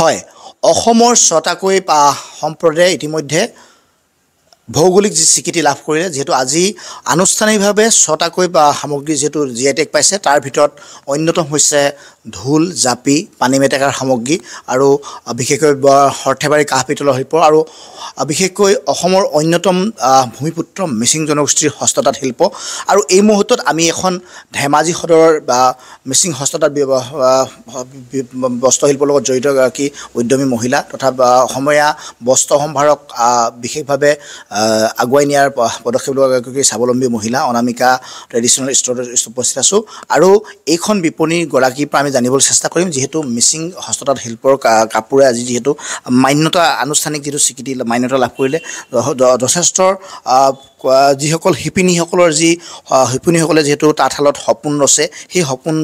হয়। অসমৰ ছটাকৈ সম্প্ৰদায়ে ইতিমধ্যে ভৌগোলিক যি স্বীকৃতি লাভ কৰিলে যিহেতু আজি আনুষ্ঠানিকভাৱে ছটাকৈ বা সামগ্ৰী যিহেতু জি আই টেগ পাইছে তাৰ ভিতৰত অন্যতম হৈছে ঢোল জাপি পানী মেটেকাৰ সামগ্ৰী আৰু বিশেষকৈ সৰ্থেবাৰী কাঁহ পিতলৰ শিল্প আৰু বিশেষকৈ অসমৰ অন্যতম ভূমিপুত্ৰ মিচিং জনগোষ্ঠীৰ হস্ততাঁত শিল্প। আৰু এই মুহূৰ্তত আমি এখন ধেমাজি সদৰৰ বা মিচিং হস্ততাঁত বস্ত্ৰশিল্পৰ লগত জড়িত এগৰাকী উদ্যমী মহিলা তথা অসমীয়া বস্ত্ৰ সম্ভাৰক বিশেষভাৱে আগুৱাই নিয়াৰ পদক্ষেপ লোৱা এগৰাকী স্বাৱলম্বী মহিলা অনামিকা ট্ৰেডিশ্যনেল ষ্ট'ৰত উপস্থিত আছোঁ। আৰু এইখন বিপণীৰ গৰাকীৰ পৰা আমি জানিবলৈ চেষ্টা কৰিম যিহেতু মিচিং হস্ততাঁত শিল্পৰ কাপোৰে আজি যিহেতু মান্যতা আনুষ্ঠানিক যিটো স্বীকৃতি মান্যতা লাভ কৰিলে যথেষ্ট যিসকল শিপিনীসকলৰ যি শিপিনীসকলে যিহেতু তাঁতশালত সপোন ৰচে সেই সপোন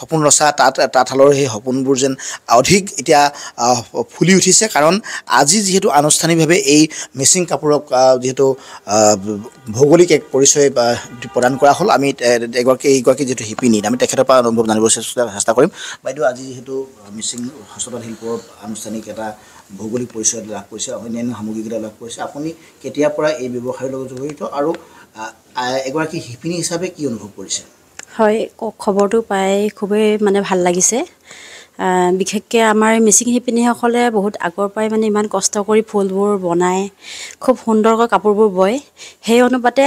সপোন ৰচা তাঁত তাঁতশালৰ সেই সপোনবোৰ যেন অধিক এতিয়া ফুলি উঠিছে। কাৰণ আজি যিহেতু আনুষ্ঠানিকভাৱে এই মিচিং কাপোৰক যিহেতু ভৌগোলিক এক পৰিচয় প্ৰদান কৰা হ'ল। আমি এগৰাকী এইগৰাকী যিহেতু শিপিনী আমি তেখেতৰ পৰা অনুভৱ জানিবলৈ চেষ্টা চেষ্টা কৰিম। বাইদেউ আজি যিহেতু মিচিং হস্ততাঁত শিল্পৰ আনুষ্ঠানিক এটা ভৌগোলিক পৰিচয় লাভ কৰিছে অন্যান্য সামগ্ৰীকেইটা লাভ কৰিছে আপুনি কেতিয়াৰ পৰা এই ব্যৱসায়ৰ লগত জড়িত আৰু এগৰাকী শিপিনী হিচাপে কি অনুভৱ কৰিছে? হয় খবৰটো পাই খুবেই মানে ভাল লাগিছে। বিশেষকৈ আমাৰ মিচিং শিপিনীসকলে বহুত আগৰ পৰাই মানে ইমান কষ্ট কৰি ফুলবোৰ বনায় খুব সুন্দৰকৈ কাপোৰবোৰ বয়। সেই অনুপাতে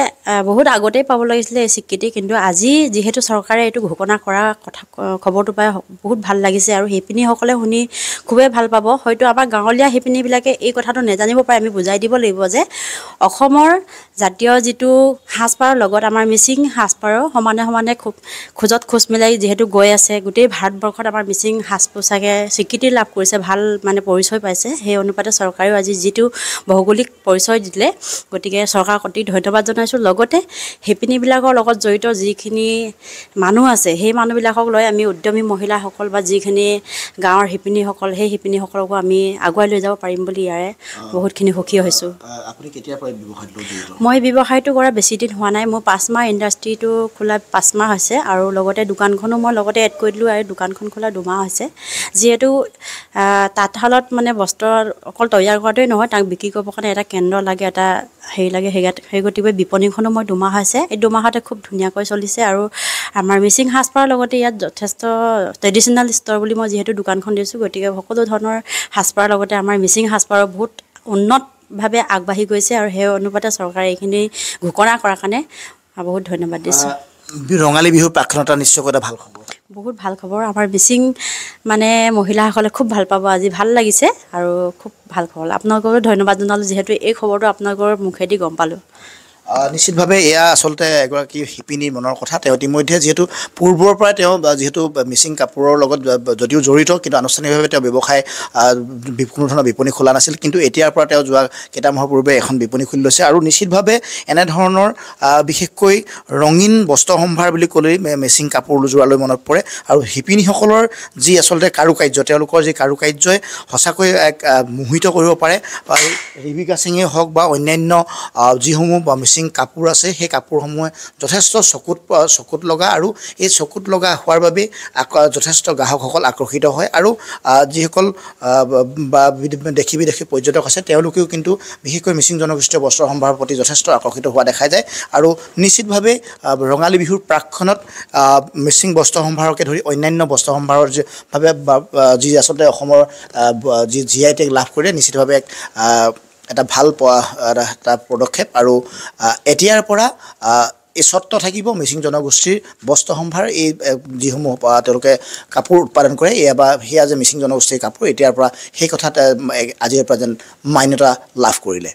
বহুত আগতেই পাব লাগিছিলে এই স্বীকৃতি কিন্তু আজি যিহেতু চৰকাৰে এইটো ঘোষণা কৰা কথা খবৰটো পাই বহুত ভাল লাগিছে আৰু শিপিনীসকলে শুনি খুবেই ভাল পাব। হয়তো আমাৰ গাঁৱলীয়া শিপিনীবিলাকে এই কথাটো নেজানিব পাৰে আমি বুজাই দিব লাগিব যে অসমৰ জাতীয় যিটো সাজপাৰৰ লগত আমাৰ মিচিং সাজপাৰৰ সমানে সমানে খোজত খোজ মিলাই যিহেতু গৈ আছে গোটেই ভাৰতবৰ্ষত আমাৰ মিচিং সাজ পোছাকে স্বীকৃতি লাভ কৰিছে ভাল মানে পৰিচয় পাইছে। সেই অনুপাতে চৰকাৰেও আজি যিটো ভৌগোলিক পৰিচয় দিলে গতিকে চৰকাৰক অতি ধন্যবাদ জনাইছোঁ। লগতে শিপিনীবিলাকৰ লগত জড়িত যিখিনি মানুহ আছে সেই মানুহবিলাকক লৈ আমি উদ্যমী মহিলাসকল বা যিখিনি গাঁৱৰ শিপিনীসকল সেই শিপিনীসকলকো আমি আগুৱাই লৈ যাব পাৰিম বুলি ইয়াৰে বহুতখিনি সুখী হৈছোঁ। মই ব্যৱসায়টো কৰা বেছি দিন হোৱা নাই। মোৰ পাঁচ মাহ ইণ্ডাষ্ট্ৰিটো খোলা পাঁচ মাহ হৈছে আৰু লগতে দোকানখনো মই লগতে এড কৰি দিলোঁ আৰু দোকানখন খোলা দুমাহ হৈছে। যিহেতু তাঁতশালত মানে বস্ত্ৰ অকল তৈয়াৰ কৰাটোৱেই নহয় তাক বিক্ৰী কৰিবৰ কাৰণে এটা কেন্দ্ৰ লাগে এটা হেৰি লাগে সেই সেই গতিকে বিপণীখনো মই দুমাহ হৈছে এই দুমাহতে খুব ধুনীয়াকৈ চলিছে আৰু আমাৰ মিচিং সাজপাৰৰ লগতে ইয়াত যথেষ্ট ট্ৰেডিশ্যনেল ষ্ট'ৰ বুলি মই যিহেতু দোকানখন দিছোঁ গতিকে সকলো ধৰণৰ সাজপাৰৰ লগতে আমাৰ মিচিং সাজপাৰৰ বহুত উন্নতভাৱে আগবাঢ়ি গৈছে আৰু সেই অনুপাতে চৰকাৰে এইখিনি ঘোষণা কৰাৰ কাৰণে বহুত ধন্যবাদ দিছোঁ। ৰঙালী বিহুৰ প্ৰাক্ষণতা নিশ্চয়কৈ এটা ভাল খবৰ বহুত ভাল খবৰ। আমাৰ মিচিং মানে মহিলাসকলে খুব ভাল পাব। আজি ভাল লাগিছে আৰু খুব ভাল খবৰ। আপোনালোককো ধন্যবাদ জনালোঁ। যিহেতু এই খবৰটো আপোনালোকৰ মুখেদি গম পালোঁ। নিশ্চিতভাৱে এয়া আচলতে এগৰাকী শিপিনীৰ মনৰ কথা। তেওঁ ইতিমধ্যে যিহেতু পূৰ্বৰ পৰাই তেওঁ যিহেতু মিচিং কাপোৰৰ লগত যদিও জড়িত কিন্তু আনুষ্ঠানিকভাৱে তেওঁ ব্যৱসায় কোনো ধৰণৰ বিপণী খোলা নাছিল। কিন্তু এতিয়াৰ পৰা তেওঁ যোৱা কেইটামাহৰ পূৰ্বে এখন বিপণী খুলি লৈছে। আৰু নিশ্চিতভাৱে এনেধৰণৰ বিশেষকৈ ৰঙীন বস্ত্ৰ সম্ভাৰ বুলি ক'লেই মিচিং কাপোৰযোৰালৈ মনত পৰে। আৰু শিপিনীসকলৰ যি আচলতে কাৰুকাৰ্য তেওঁলোকৰ যি কাৰুকাৰ্যই সঁচাকৈ এক মোহিত কৰিব পাৰে ৰিবিকা সিঙেই হওক বা অন্যান্য যিসমূহ মিচিং কাপোৰ আছে সেই কাপোৰসমূহে যথেষ্ট চকুত চকুত লগা আৰু এই চকুত লগা হোৱাৰ বাবে যথেষ্ট গ্ৰাহকসকল আকৰ্ষিত হয় আৰু যিসকল ব- দেশী বিদেশী পৰ্যটক আছে তেওঁলোকেও কিন্তু বিশেষকৈ মিচিং জনগোষ্ঠীয় বস্ত্ৰ সম্ভাৰৰ প্ৰতি যথেষ্ট আকৰ্ষিত হোৱা দেখা যায় আৰু নিশ্চিতভাৱে ৰঙালী বিহুৰ আহ, মিচিং বস্ত্ৰ সম্ভাৰকে ধৰি অন্যান্য বস্ত্ৰ সম্ভাৰৰ যি ভাৱে বা- বা- যি আচলতে অসমৰ যি জি আই টেগ লাভ কৰিলে নিশ্চিতভাৱে এক এটা ভাল এটা পদক্ষেপ আৰু এতিয়াৰ পৰা এই স্বত্ব থাকিব মিচিং জনগোষ্ঠীৰ বস্ত্ৰ সম্ভাৰ এই যিসমূহ তেওঁলোকে কাপোৰ উৎপাদন কৰে এয়া বা সেয়া যে মিচিং জনগোষ্ঠীৰ কাপোৰ এতিয়াৰ পৰা সেই কথাত আজিৰ পৰা যেন মান্যতা লাভ কৰিলে।